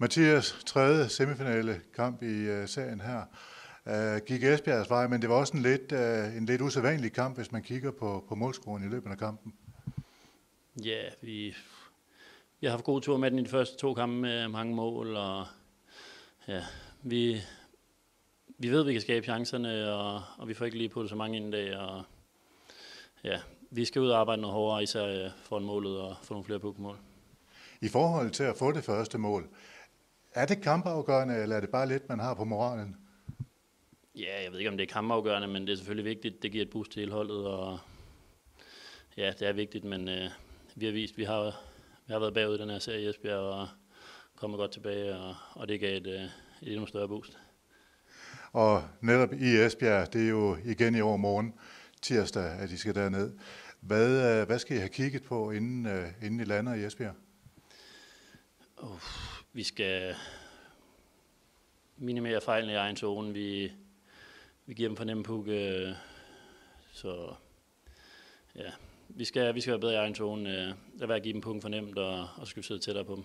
Mathias, tredje semifinale kamp i uh, serien her. Uh, gik Esbjergs vej, men det var også en lidt, uh, en lidt usædvanlig kamp, hvis man kigger på, på målscoren i løbet af kampen. Ja, vi, vi har haft god tur med den i de første to kampe med mange mål, og ja, vi, vi ved, at vi kan skabe chancerne, og, og vi får ikke lige på så mange ind i dag, og ja, vi skal ud og arbejde noget hårdere, især for målet og få nogle flere pukkmål. I forhold til at få det første mål, er det kampafgørende, eller er det bare lidt, man har på moralen? Ja, jeg ved ikke, om det er kampafgørende, men det er selvfølgelig vigtigt. Det giver et boost til hele holdet, og ja, det er vigtigt, men øh, vi har vist, vi har, vi har været bagud i den her serie i Esbjerg, og kommet godt tilbage, og, og det gav et, øh, et endnu større boost. Og netop i Esbjerg, det er jo igen i overmorgen, tirsdag, at de skal derned. Hvad, øh, hvad skal I have kigget på, inden, øh, inden I lander i Esbjerg? Uh, vi skal minimere fejlene i egen zone. Vi, vi giver dem for nemme puk, øh, så ja, vi skal, vi skal være bedre i egen zone. Øh, lad være at give dem punkt for nemt, og, og så skal vi sidde tættere på dem.